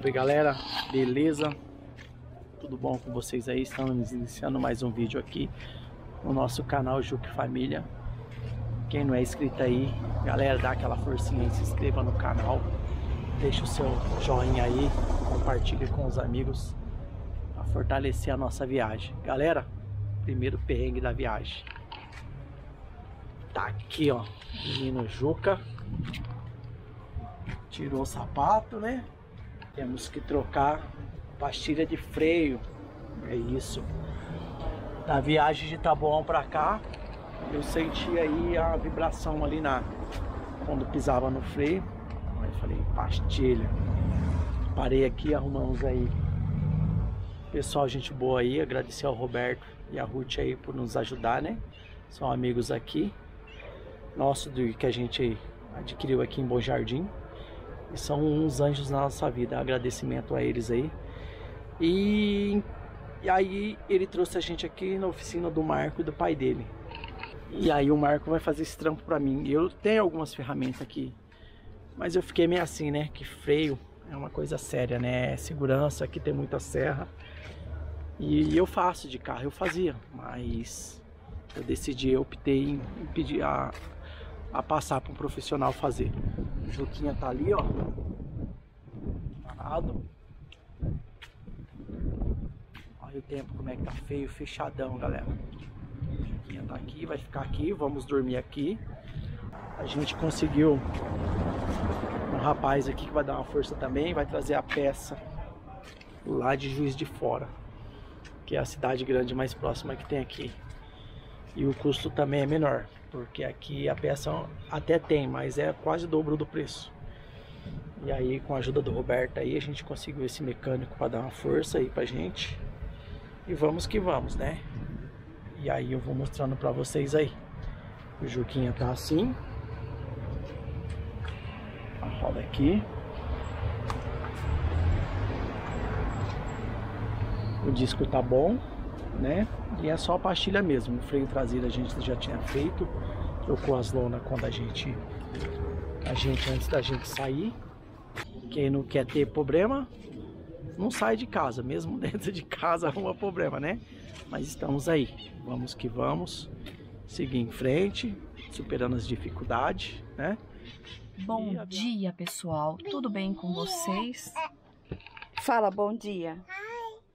Salve galera, beleza? Tudo bom com vocês aí? Estamos iniciando mais um vídeo aqui no nosso canal Juque Família. Quem não é inscrito aí, galera, dá aquela forcinha aí, se inscreva no canal, deixa o seu joinha aí, compartilhe com os amigos para fortalecer a nossa viagem. Galera, primeiro perrengue da viagem. Tá aqui, ó, menino Juca. Tirou o sapato, né? Temos que trocar pastilha de freio. É isso. Da viagem de Taboão para cá, eu senti aí a vibração ali na quando pisava no freio. Aí falei, pastilha. Parei aqui, arrumamos aí. Pessoal, gente boa aí, agradecer ao Roberto e a Ruth aí por nos ajudar, né? São amigos aqui. Nosso do que a gente adquiriu aqui em Bom Jardim. E são uns anjos na nossa vida. Agradecimento a eles aí. E, e aí ele trouxe a gente aqui na oficina do Marco e do pai dele. E aí o Marco vai fazer esse trampo para mim. Eu tenho algumas ferramentas aqui. Mas eu fiquei meio assim, né? Que freio é uma coisa séria, né? Segurança, aqui tem muita serra. E eu faço de carro, eu fazia. Mas eu decidi, eu optei em pedir a, a passar para um profissional fazer. O Juquinha tá ali, ó. Parado. Olha o tempo como é que tá feio, fechadão, galera. O Juquinha tá aqui, vai ficar aqui, vamos dormir aqui. A gente conseguiu um rapaz aqui que vai dar uma força também, vai trazer a peça lá de Juiz de Fora, que é a cidade grande mais próxima que tem aqui. E o custo também é menor, porque aqui a peça até tem, mas é quase o dobro do preço. E aí com a ajuda do Roberto aí a gente conseguiu esse mecânico para dar uma força aí pra gente. E vamos que vamos, né? E aí eu vou mostrando para vocês aí. O Juquinha tá assim. A roda aqui. O disco tá bom, né? E é só a pastilha mesmo. O freio traseiro a gente já tinha feito. Trocou as lonas quando a gente. A gente antes da gente sair. Quem não quer ter problema, não sai de casa. Mesmo dentro de casa arruma problema, né? Mas estamos aí. Vamos que vamos. Seguir em frente, superando as dificuldades, né? Bom dia, pessoal. Tudo bem com vocês? Fala bom dia.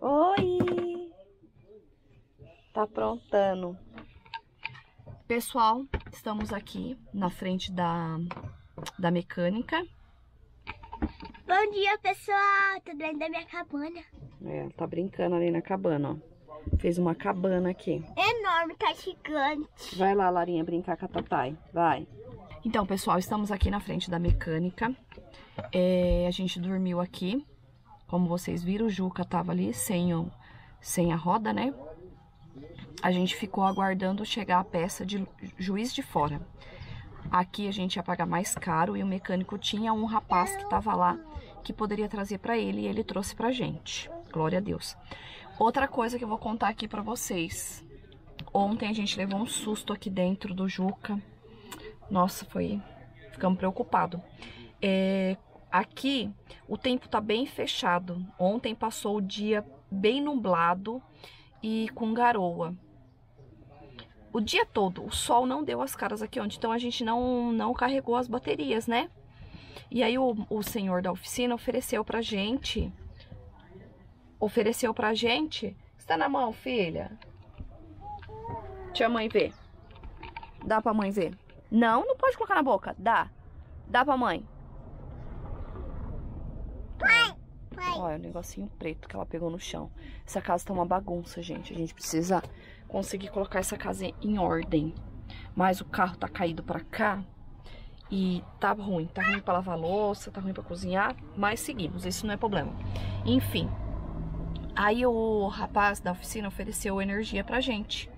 Oi! Tá aprontando. Pessoal, estamos aqui na frente da, da mecânica. Bom dia, pessoal! Tô dentro da minha cabana. É, tá brincando ali na cabana, ó. Fez uma cabana aqui. Enorme, tá gigante. Vai lá, Larinha, brincar com a Tatai. Vai. Então, pessoal, estamos aqui na frente da mecânica. É, a gente dormiu aqui. Como vocês viram, o Juca tava ali sem, o, sem a roda, né? A gente ficou aguardando chegar a peça de Juiz de Fora. Aqui a gente ia pagar mais caro e o mecânico tinha um rapaz que tava lá que poderia trazer para ele e ele trouxe pra gente. Glória a Deus. Outra coisa que eu vou contar aqui pra vocês. Ontem a gente levou um susto aqui dentro do Juca. Nossa, foi... Ficamos preocupados. É, aqui, o tempo tá bem fechado. Ontem passou o dia bem nublado e com garoa. O dia todo, o sol não deu as caras aqui onde, então a gente não, não carregou as baterias, né? E aí o, o senhor da oficina ofereceu pra gente... Ofereceu pra gente... Está na mão, filha? Deixa a mãe ver. Dá pra mãe ver. Não, não pode colocar na boca. Dá. Dá pra mãe. Olha o negocinho preto que ela pegou no chão. Essa casa tá uma bagunça, gente. A gente precisa conseguir colocar essa casa em ordem. Mas o carro tá caído pra cá. E tá ruim. Tá ruim pra lavar louça, tá ruim pra cozinhar. Mas seguimos, isso não é problema. Enfim. Aí o rapaz da oficina ofereceu energia pra gente.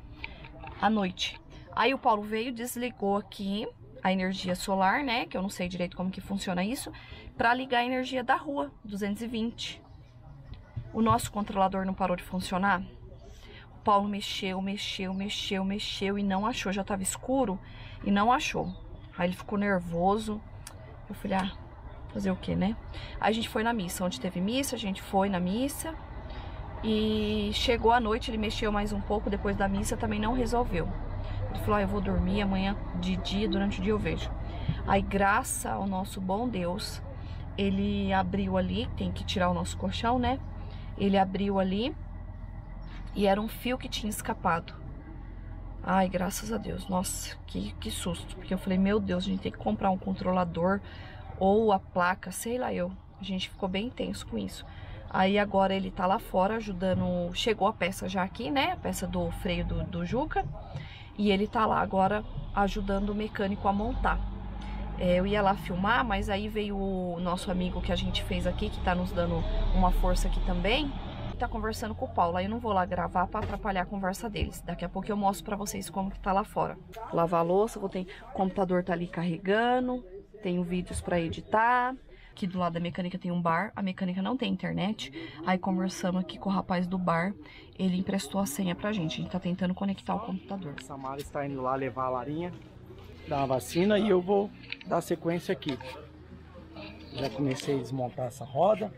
À noite. Aí o Paulo veio, desligou aqui a energia solar, né? Que eu não sei direito como que funciona isso, para ligar a energia da rua, 220. O nosso controlador não parou de funcionar. Paulo mexeu, mexeu, mexeu, mexeu e não achou. Já tava escuro e não achou. Aí ele ficou nervoso. Eu falei, ah, Fazer o que, né? Aí a gente foi na missa, onde teve missa, a gente foi na missa. E chegou a noite, ele mexeu mais um pouco depois da missa, também não resolveu. Ele falou: ah, eu vou dormir amanhã de dia, durante o dia eu vejo. Aí, graças ao nosso bom Deus, ele abriu ali, tem que tirar o nosso colchão, né? Ele abriu ali e era um fio que tinha escapado. Ai, graças a Deus. Nossa, que, que susto. Porque eu falei, meu Deus, a gente tem que comprar um controlador ou a placa, sei lá eu. A gente ficou bem tenso com isso. Aí agora ele tá lá fora ajudando. Chegou a peça já aqui, né? A peça do freio do, do Juca. E ele tá lá agora ajudando o mecânico a montar. É, eu ia lá filmar, mas aí veio o nosso amigo que a gente fez aqui, que tá nos dando uma força aqui também tá conversando com o Paulo. Aí eu não vou lá gravar para atrapalhar a conversa deles. Daqui a pouco eu mostro para vocês como que tá lá fora. Lavar a louça, vou ter o computador tá ali carregando, tenho vídeos para editar. Aqui do lado da mecânica tem um bar, a mecânica não tem internet. Aí conversamos aqui com o rapaz do bar, ele emprestou a senha pra gente. A gente tá tentando conectar o computador. A Samara está indo lá levar a Larinha, dar uma vacina e eu vou dar sequência aqui. Já comecei a desmontar essa roda.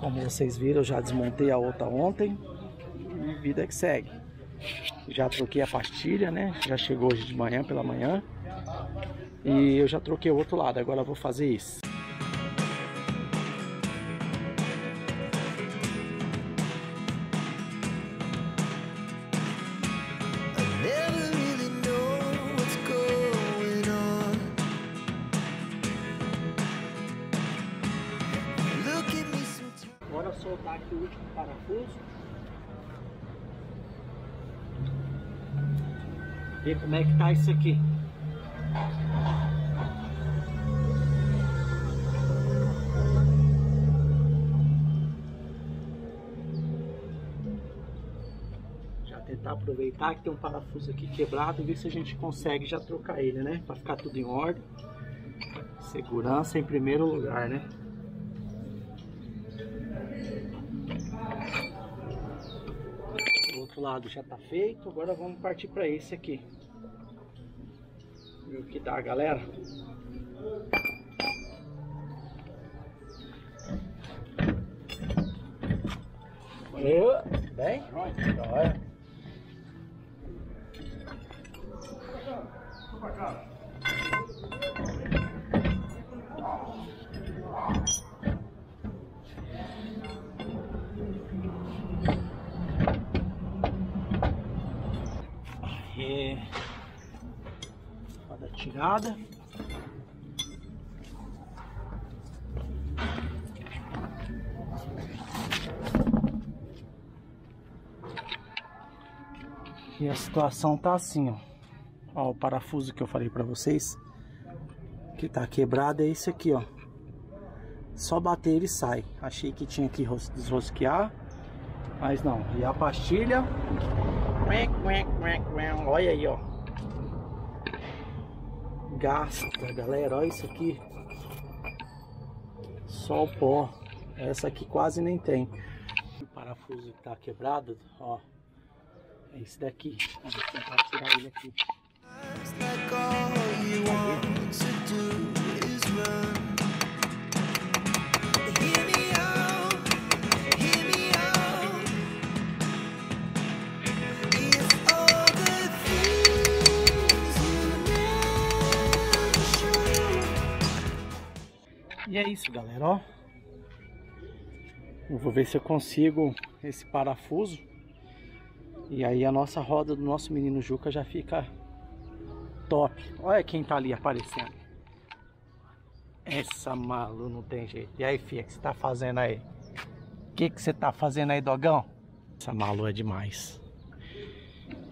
Como vocês viram, eu já desmontei a outra ontem e vida que segue. Já troquei a pastilha, né? Já chegou hoje de manhã, pela manhã. E eu já troquei o outro lado, agora eu vou fazer isso. Soltar aqui o último parafuso. Ver como é que tá isso aqui. Já tentar aproveitar que tem um parafuso aqui quebrado e ver se a gente consegue já trocar ele, né? Para ficar tudo em ordem. Segurança em primeiro lugar, né? Outro lado já tá feito, agora vamos partir para esse aqui. Ver o que dá, galera. Eu, bem, olha. Roda tirada. E a situação tá assim, ó. ó o parafuso que eu falei para vocês que tá quebrado é esse aqui, ó. Só bater ele sai. Achei que tinha que desrosquear, mas não. E a pastilha Olha aí, ó. Gasta, galera. Olha isso aqui. Só o pó. Essa aqui quase nem tem. O parafuso que tá quebrado, ó. É esse daqui. Vamos tentar tirar ele aqui. É isso, galera, ó. Eu vou ver se eu consigo esse parafuso. E aí a nossa roda do nosso menino Juca já fica top. Olha quem tá ali aparecendo. Essa malu não tem jeito. E aí, filha, o que você tá fazendo aí? O que, que você tá fazendo aí, dogão? Essa malu é demais.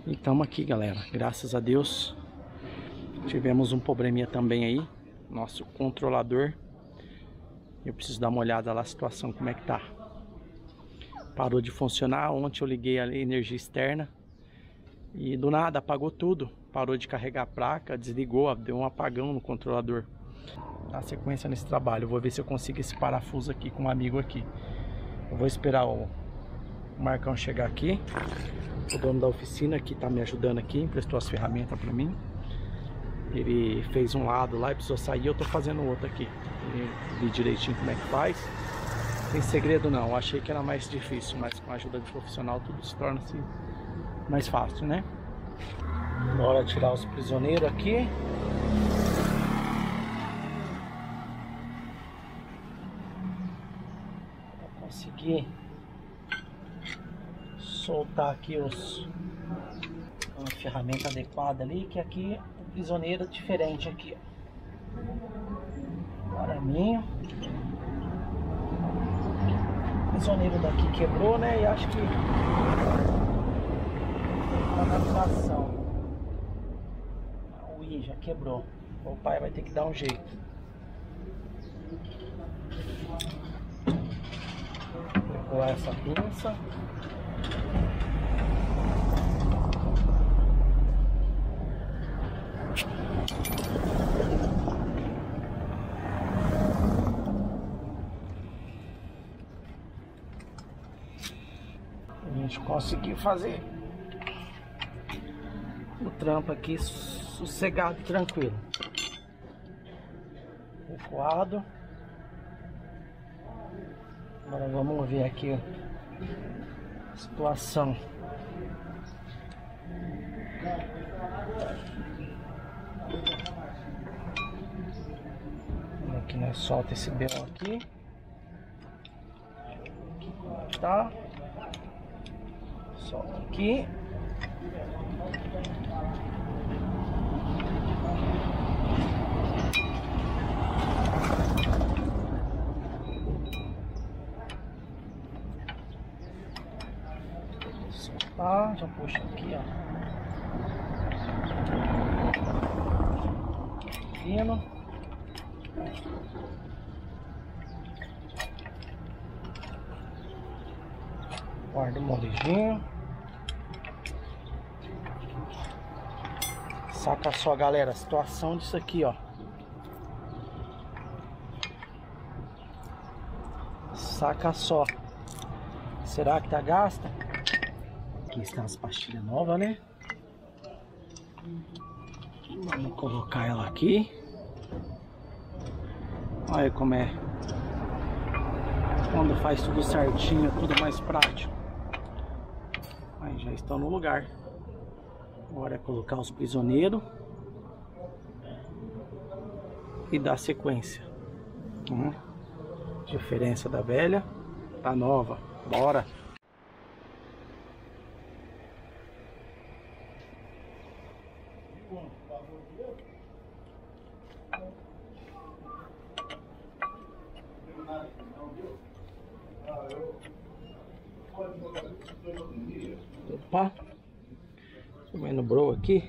E tamo aqui, galera. Graças a Deus. Tivemos um probleminha também aí. Nosso controlador eu preciso dar uma olhada lá a situação, como é que tá. Parou de funcionar. Ontem eu liguei a energia externa. E do nada apagou tudo. Parou de carregar a placa, desligou, deu um apagão no controlador. Dá sequência nesse trabalho. Eu vou ver se eu consigo esse parafuso aqui com um amigo aqui. Eu vou esperar o Marcão chegar aqui. O dono da oficina que tá me ajudando aqui, emprestou as ferramentas para mim. Ele fez um lado lá e precisou sair, eu tô fazendo o outro aqui. E vi direitinho como é que faz. Tem segredo não, eu achei que era mais difícil, mas com a ajuda de profissional tudo se torna-se mais fácil, né? Bora tirar os prisioneiros aqui. Pra conseguir soltar aqui os uma ferramenta adequada ali, que aqui o prisioneiro é diferente aqui. Araminho. O prisioneiro daqui quebrou, né? E acho que a adaptação. O I já quebrou. O pai vai ter que dar um jeito. Vou essa pinça. A gente conseguiu fazer o trampo aqui sossegado, tranquilo. Recuado. Agora vamos ver aqui a situação. Aqui nós solta esse belo aqui. Tá? Solta aqui. Soltar, já puxa aqui, ó. Fino. Molejinho. Saca só, galera, a situação disso aqui, ó. Saca só. Será que tá gasta? Aqui estão as pastilhas novas, né? Vamos colocar ela aqui. Olha como é. Quando faz tudo certinho, tudo mais prático. Já estão no lugar. Agora é colocar os prisioneiros e dar sequência. Hum. Diferença da velha, tá nova. Bora! Opa! Comendo bro aqui.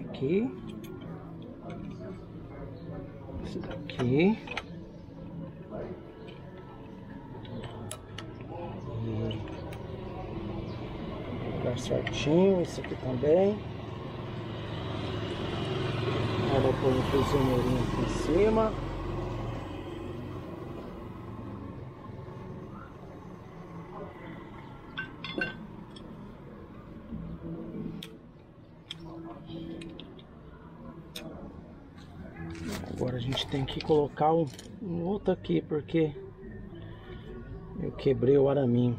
Aqui. Esse daqui. Lugar certinho, esse aqui também. Agora pôr um prisioneirinho aqui em cima. Agora a gente tem que colocar um, um outro aqui, porque eu quebrei o araminho.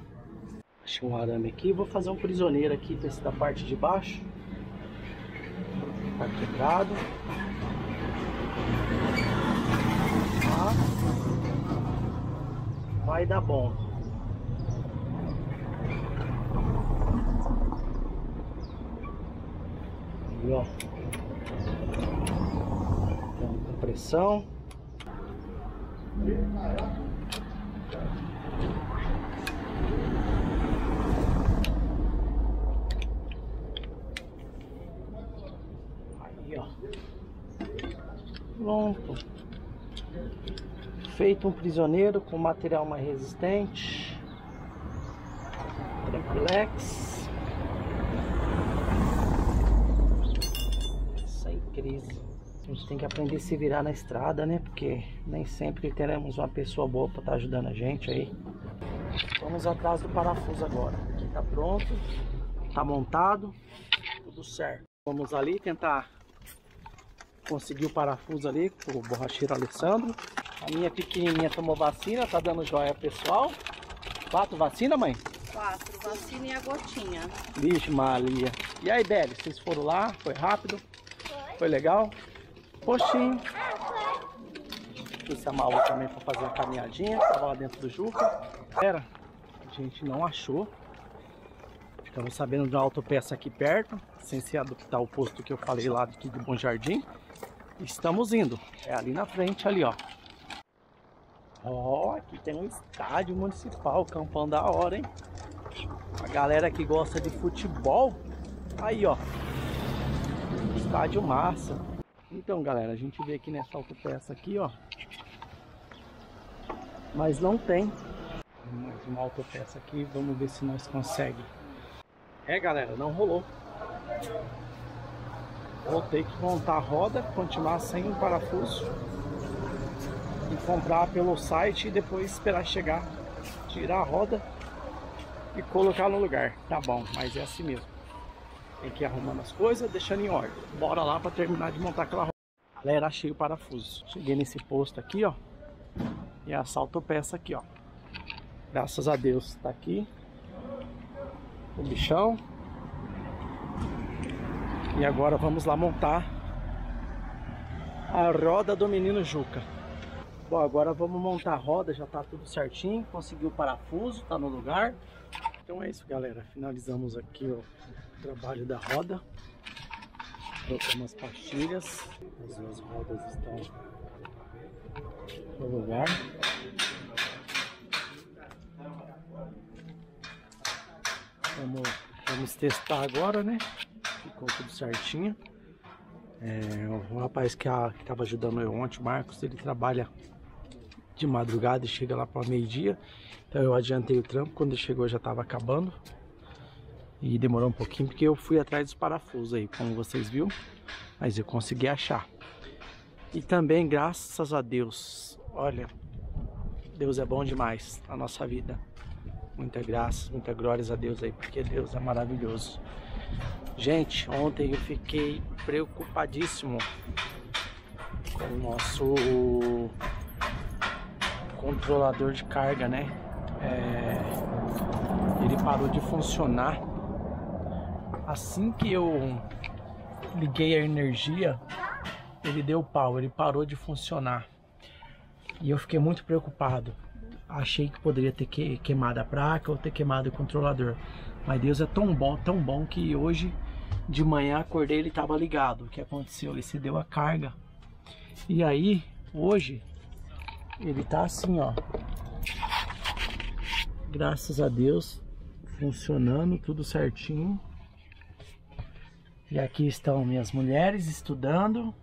Achei um arame aqui, vou fazer um prisioneiro aqui da parte de baixo. Tá quebrado. Tá. Vai dar bom. Aí, ó. Com pressão. Aí, ó. Pronto. Feito um prisioneiro com material mais resistente. Tranquilex. Sem crise. A gente tem que aprender a se virar na estrada, né? Porque nem sempre teremos uma pessoa boa para estar ajudando a gente aí. Vamos atrás do parafuso agora. Aqui tá pronto. Tá montado. Tudo certo. Vamos ali tentar conseguir o parafuso ali com o borracheiro Alessandro. A minha pequenininha tomou vacina, tá dando joia pessoal. Quatro vacina, mãe? Quatro, vacina e a gotinha. Vixe, Maria. E aí, Beli, vocês foram lá? Foi rápido? Foi. Foi legal? Poxinho. Trouxe a Malu também para fazer a caminhadinha. Tava lá dentro do Juca. Era, a gente não achou. Ficamos sabendo de uma autopeça aqui perto. Sem ser do que tá o posto que eu falei lá aqui de Bom Jardim. Estamos indo. É ali na frente, ali, ó. Ó, oh, aqui tem um estádio municipal, campão da hora, hein? A galera que gosta de futebol, aí ó, estádio massa. Então galera, a gente vê aqui nessa autopeça aqui ó, mas não tem mais uma autopeça aqui, vamos ver se nós conseguimos. É galera, não rolou. Vou ter que montar a roda, continuar sem um parafuso e comprar pelo site e depois esperar chegar, tirar a roda e colocar no lugar. Tá bom, mas é assim mesmo. Tem que ir arrumando as coisas, deixando em ordem. Bora lá para terminar de montar aquela roda. Galera, achei o parafuso. Cheguei nesse posto aqui, ó. E assalto peça aqui, ó. Graças a Deus, tá aqui. O bichão. E agora vamos lá montar a roda do menino Juca. Bom, agora vamos montar a roda, já tá tudo certinho, conseguiu o parafuso, tá no lugar. Então é isso, galera. Finalizamos aqui ó, trabalho da roda. Trocamos as pastilhas. As duas rodas estão no lugar. Vamos, vamos testar agora, né? Ficou tudo certinho. É, o rapaz que estava ajudando eu ontem, o Marcos, ele trabalha de madrugada e chega lá para meio-dia. Então eu adiantei o trampo, quando ele chegou já estava acabando. E demorou um pouquinho porque eu fui atrás dos parafusos aí, como vocês viram. Mas eu consegui achar. E também, graças a Deus, olha, Deus é bom demais na nossa vida. Muita graça, muita glória a Deus aí, porque Deus é maravilhoso. Gente, ontem eu fiquei preocupadíssimo com o nosso controlador de carga, né? É, ele parou de funcionar assim que eu liguei a energia ele deu pau, ele parou de funcionar e eu fiquei muito preocupado achei que poderia ter que, queimado a placa ou ter queimado o controlador mas Deus é tão bom, tão bom que hoje de manhã acordei ele estava ligado o que aconteceu? ele se deu a carga e aí hoje ele tá assim, ó. Graças a Deus, funcionando tudo certinho. E aqui estão minhas mulheres estudando.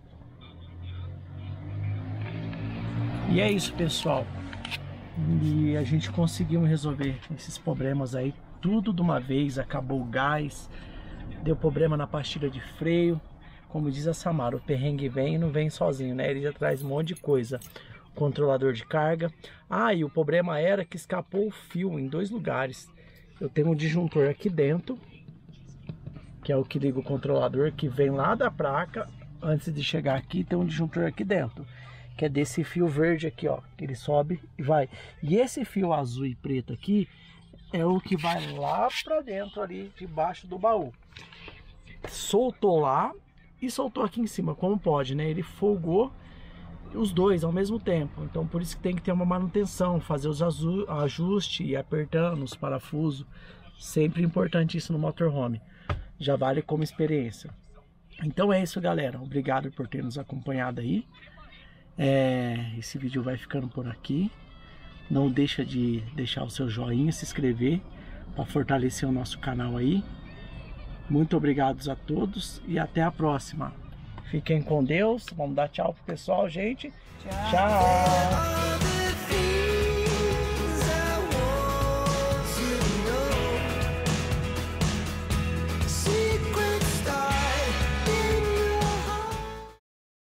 E é isso, pessoal. E a gente conseguiu resolver esses problemas aí tudo de uma vez. Acabou o gás, deu problema na pastilha de freio. Como diz a Samara, o perrengue vem e não vem sozinho, né? Ele já traz um monte de coisa controlador de carga. Ah, e o problema era que escapou o fio em dois lugares. Eu tenho um disjuntor aqui dentro, que é o que liga o controlador, que vem lá da placa. Antes de chegar aqui, tem um disjuntor aqui dentro, que é desse fio verde aqui, ó, que ele sobe e vai. E esse fio azul e preto aqui é o que vai lá para dentro ali, debaixo do baú. Soltou lá e soltou aqui em cima, como pode, né? Ele folgou os dois ao mesmo tempo. Então por isso que tem que ter uma manutenção, fazer os ajustes e apertando os parafusos. Sempre importante isso no motorhome. Já vale como experiência. Então é isso, galera. Obrigado por ter nos acompanhado aí. É, esse vídeo vai ficando por aqui. Não deixa de deixar o seu joinha, se inscrever para fortalecer o nosso canal aí. Muito obrigado a todos e até a próxima. Fiquem com Deus. Vamos dar tchau pro pessoal, gente. tchau. tchau.